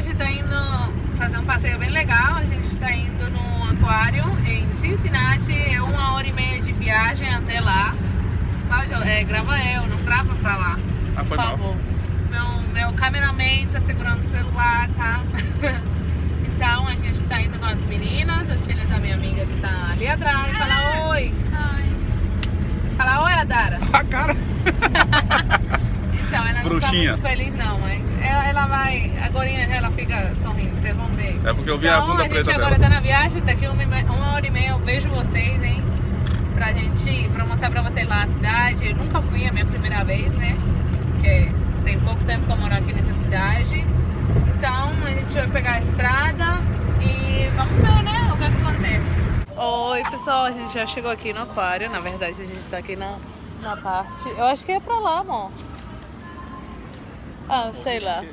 hoje tá indo fazer um passeio bem legal. A gente tá indo no aquário em Cincinnati. É uma hora e meia de viagem até lá. Cláudio, é, grava eu, não grava pra lá. Ah, foi por mal. favor. Meu, meu cameraman tá segurando o celular, tá? então a gente tá indo com as meninas, as filhas da minha amiga que tá ali atrás. Fala oi. Fala oi, Adara. A cara. Então, ela Bruxinha. não tá muito feliz não, hein? Ela, ela vai, agora ela fica sorrindo, vocês vão ver. É porque eu vi a então, bunda a gente preta agora dela. tá na viagem, daqui uma, uma hora e meia eu vejo vocês, hein? Pra gente, pra mostrar pra vocês lá a cidade. Eu nunca fui, é a minha primeira vez, né? Porque tem pouco tempo que eu moro aqui nessa cidade. Então, a gente vai pegar a estrada e vamos ver, né? O que, que acontece. Oi, pessoal, a gente já chegou aqui no aquário. Na verdade, a gente tá aqui na, na parte... Eu acho que é pra lá, amor. Ah, sei lá.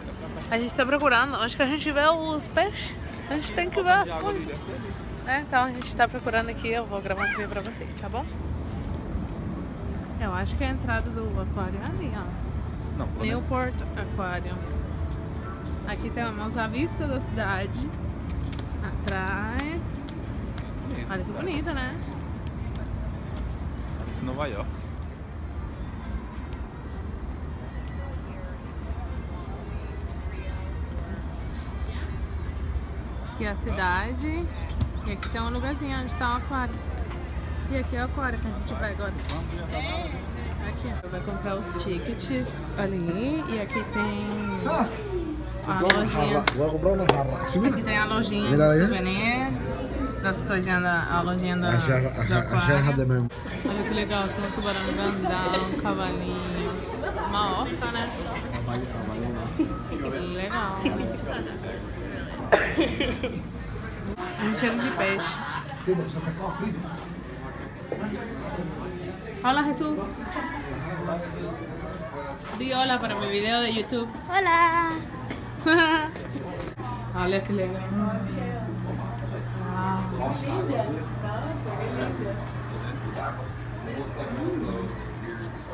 A gente tá procurando, onde que a gente vê os peixes. A gente tem que ver as coisas. É, então a gente tá procurando aqui, eu vou gravar um vídeo pra vocês, tá bom? Eu acho que a entrada do aquário é ali, ó. Não, Newport Aquarium. Aqui temos a vista da cidade. Atrás. Olha que bonita, né? Parece Nova York. Aqui é a cidade. E aqui tem um lugarzinho onde tá o aquário. E aqui é o aquário que a gente vai agora. Aqui. Vai comprar os tickets ali. E aqui tem a lojinha. Voy a comprar una jarra. ¿Sí, mira? Aqui tem a lojinha de souvenir. Das coisinhas da a lojinha da, A jarra, a memo. Olha que legal, tem um tubarão grandão, um cavalinho, uma orca, né? Legal. Um cheiro de peixe. Hola Jesús. Di hola para mi video de YouTube. Hola. Olha que legal.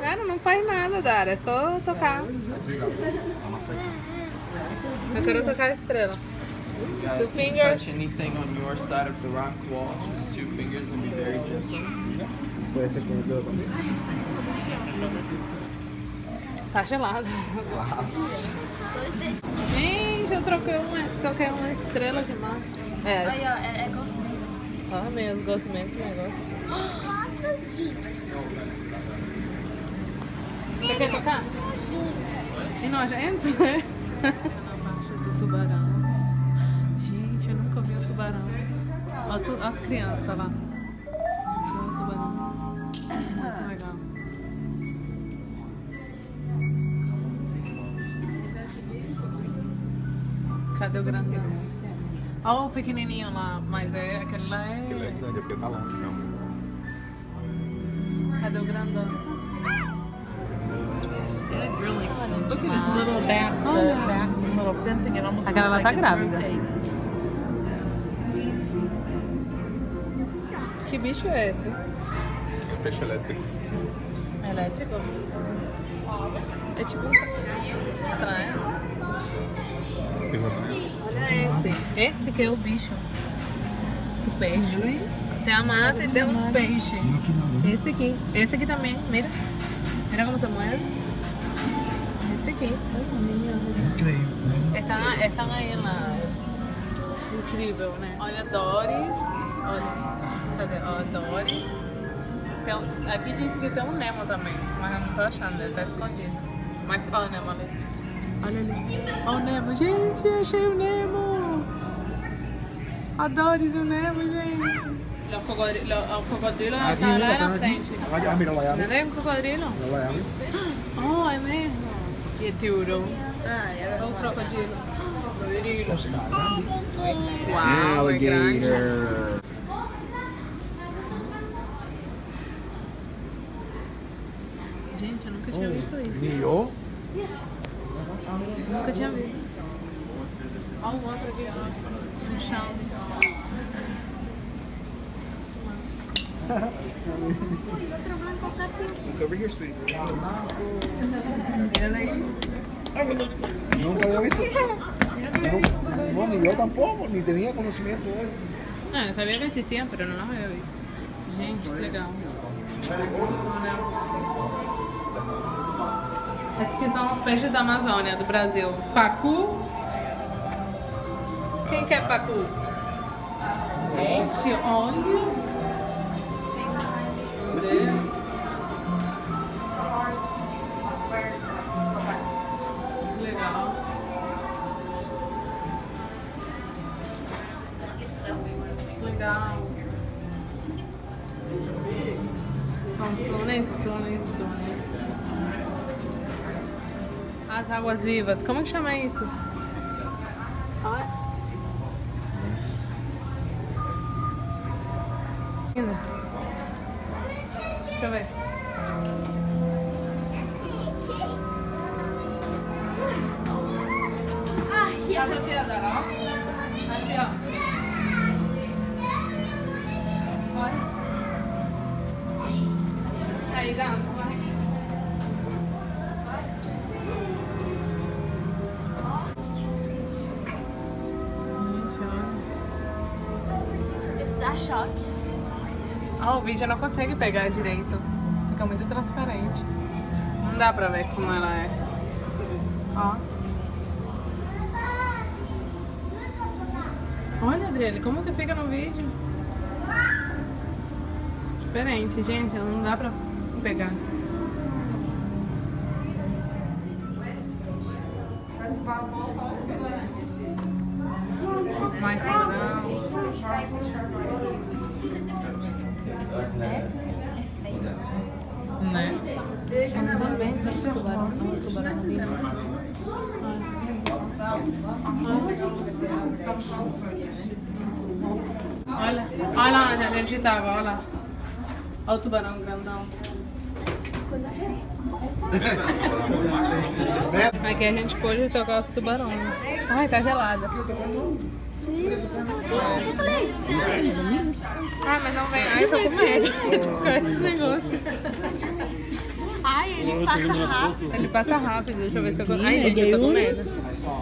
Cara, não faz nada, Dara. É só tocar. Eu quero tocar a estrela. You guys Two can fingers. touch anything on your side of the rock wall, just two fingers and be very gentle. Puede ser con el dedo también. Tá gelado. Gente, eu troquei uma, toquei uma estrela de mar. É, Aí, ó, é, é gosto ó mesmo, gosto mesmo desse negócio. Gosto disso. Você quer tocar? E nojento, né? Na marcha do tubarão. Tubarão. Olha tu- as crianças lá. Gente, olha o tubarão. Muito legal. Cadê o grande? Olha o pequenininho lá, mas é aquele lá Aquele é é. grande, é porque tá longe, não. Cadê o grandão? It's really Look at his little back, the back little fin thing. It almost lá like tá grávida. Que bicho é esse? É peixe elétrico. Elétrico? É tipo estranho. Olha esse. Esse que é o bicho. O peixe. Tem a mata e tem um peixe. Esse aqui. Esse aqui também, mira. Mira como se mueve. Esse aqui. Increíble. ¿no? Estão, estão aí lá. Incrível, né? Olha Doris. Olha. Cadê? Ó, Doris. Um- aqui diz que tem um Nemo também, mas eu não tô achando, ele tá escondido. Mas olha o Nemo ali. Olha ali. Olha o Nemo. Gente, achei o Nemo. A Doris e o Nemo, gente. O cocodrilo, o cocodrilo Aquí, tá mira, lá está na aquí. frente. Ah, míralo allá. Um cocodrilo? Allá. Oh, é mesmo? E tiuro. Ah, é o crocodilo. Está grande. Uau, é grande. Gente, eu nunca tinha visto isso. Ni yo. Nunca tinha visto. Olha o outro aqui, ó. No chão. Look over here, sweetie. Mira aí. Nunca había visto. No, ni yo tampoco, ni tenía conocimiento de. Não, eu sabia que existiam, mas não havia visto. Gente, que legal. Esses aqui são os peixes da Amazônia, do Brasil. Pacu. Quem quer pacu? Gente, olha. As águas vivas. Como que chama isso? Olha. Deixa eu ver. Faz assim, ó. Assim, ó. Olha. Aí, Ganso, vídeo não consegue pegar direito. Fica muito transparente. Não dá pra ver como ela é. Ó. Olha, Adriele, como que fica no vídeo? Diferente, gente. Não dá pra pegar. Mais Olha, olha onde a gente tava, olha lá. Olha o tubarão grandão. Aqui a gente pôde tocar os tubarões. Ai, tá gelada. Ah, mas não vem. Ai, eu tô com medo de tocar esse negócio. Ele passa rápido. Ele passa rápido, deixa eu ver se eu consigo. Ai, gente, eu tô com medo.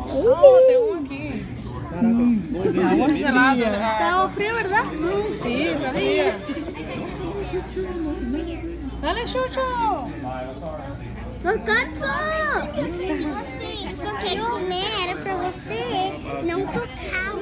Oh, tem um aqui. Tá muito gelado. Ah, Tá frio, verdade? sim, tá fria. Dale, Chucho! Não cansou! Se você quer comer, era pra você não tocar o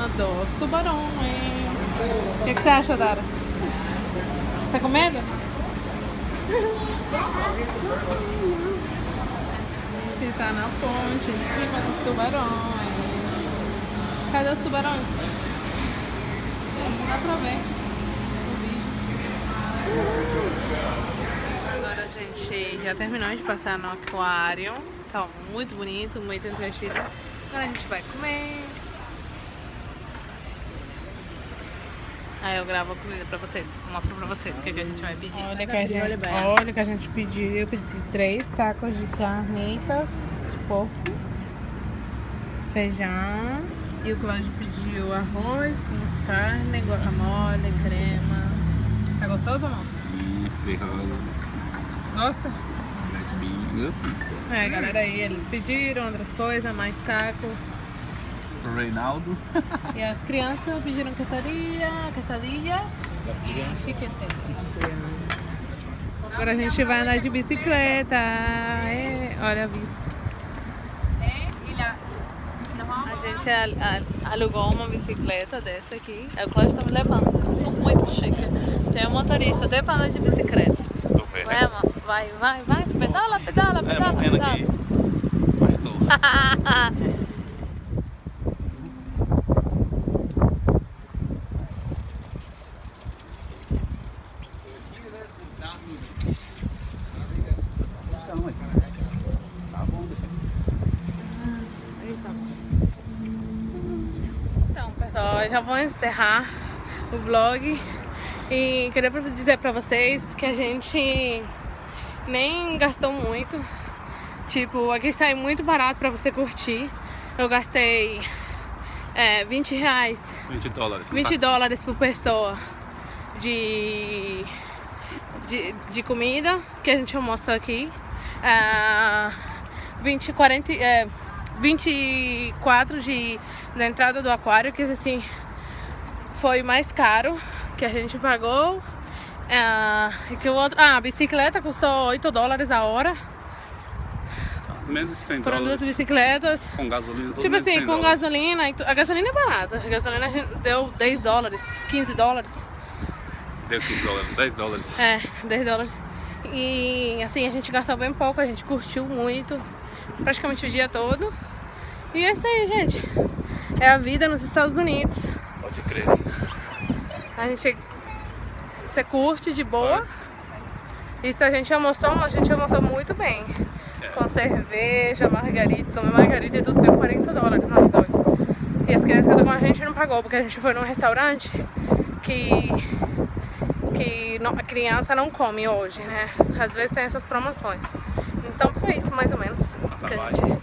cima dos tubarões. O que, que você acha, Dara? Tá com medo? A gente tá na ponte, em cima dos tubarões. Cadê os tubarões? Não dá pra ver. Agora a gente já terminou de passar no aquário. Tá muito bonito, muito entretido. Agora a gente vai comer. Aí eu gravo a comida pra vocês. Mostro pra vocês o que, que a gente vai pedir. Olha que a gente, olha que a gente pediu. Eu pedi três tacos de carnitas de porco, feijão. E o Cláudio pediu arroz com carne, guacamole, crema. Tá gostoso ou não? Sim, ferrado. Gosta? Black beans, assim. É, galera aí, eles pediram outras coisas, mais taco. O Reinaldo. E as crianças pediram quesadilha, quesadillas e chiqueteira. Agora a gente vai andar de bicicleta. É, olha a vista. A gente al- al- alugou uma bicicleta dessa aqui. É o Cláudio tá me levando. Eu sou muito chique. Tem um motorista até pra andar de bicicleta. Tô vendo. Vai, vai, vai, vai. Pedala, pedala, É, pedala, morrendo pedala. aqui. Mas tô. Tá bom, deixa Então, pessoal, a já vou encerrar o vlog e queria dizer pra vocês que a gente nem gastou muito. Tipo, aqui sai muito barato pra você curtir. Eu gastei é, 20 reais 20 dólares. 20 dólares por pessoa de, de, de comida que a gente almoçou aqui. Ah, 20, 40, é, 24 de, da entrada do aquário, que assim foi mais caro que a gente pagou. Ah, e que o outro, ah, a bicicleta custou 8 dólares a hora. Menos de 100 Foram duas bicicletas. Com gasolina, tudo Tipo assim, 100 com dólares. gasolina, e a gasolina é barata. A gasolina deu 10 dólares, 15 dólares. Deu 15 dólares, 10 dólares. É, 10 dólares. E assim, a gente gastou bem pouco, a gente curtiu muito, praticamente o dia todo. E é isso aí, gente. É a vida nos Estados Unidos. Pode crer. A gente. Você curte de boa. Isso a gente almoçou, a gente almoçou muito bem. Com cerveja, margarita, tomei margarita e tudo deu 40 dólares nós dois. E as crianças que estão com a gente não pagou, porque a gente foi num restaurante que. que não- a criança não come hoje, né? Às vezes tem essas promoções. Então foi isso mais ou menos que a gente